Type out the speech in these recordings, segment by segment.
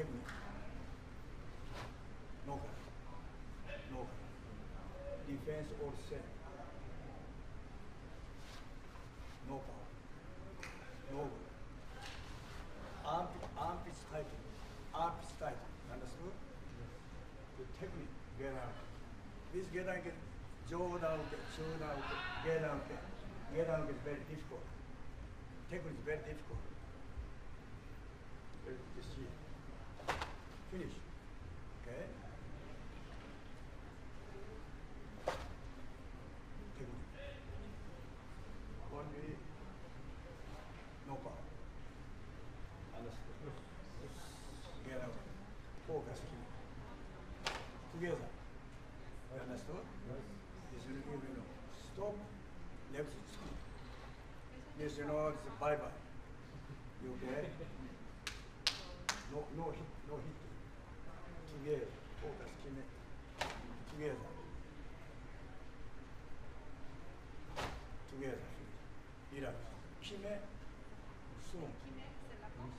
give me. No guard. No guard. Defense all set. No power. No guard. Arm, arm is tight. Arm is tight. Understood? The technique, get out. This get out, get, jaw down, get, jaw down, get, get out, get. Get out is very difficult. Technique is very difficult. Very difficult. Finish. Okay? one Only no power. Understood? Get out. Focus. Together. You understood? This will give you know. Stop. Left skin. Yes, you know, it's bye bye. You okay? No, no hit, no hit. Together. Focus, keep it. Together. Together. Relax. Keep it. Soon.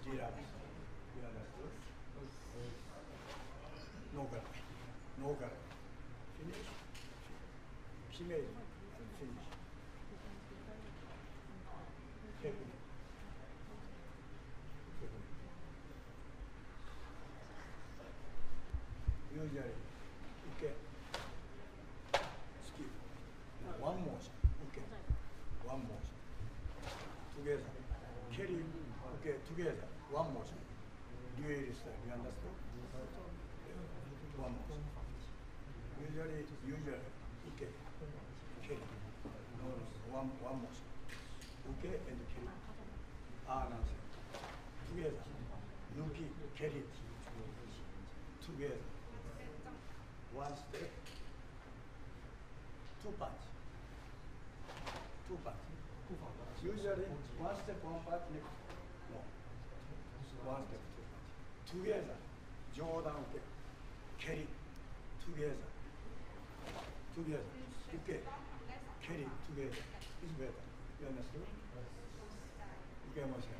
Relax. You understood? No guard. No guard. Finish. Keep it. And finish. Technique. Usually, okay. Skip. One motion. Okay. One motion. Together. Carry. Okay. Together. One motion. Dual style. You understand? Yeah. One motion. Usually, usually. Okay. Carry. No, no. One, one motion. Okay, and carry. Ah, no, sir. Together. Nuki, carry. Together. one step, two punch. Two punch. Usually one step, one punch, next. No. One step, two punch. Together, 上段受け、蹴り、together. Together. 受け、蹴り、together. It's better. You understand? 受けません。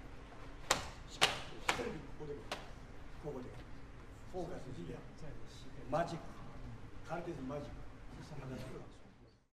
ここで、ここで。フォーカス、マジック。Herkes magic.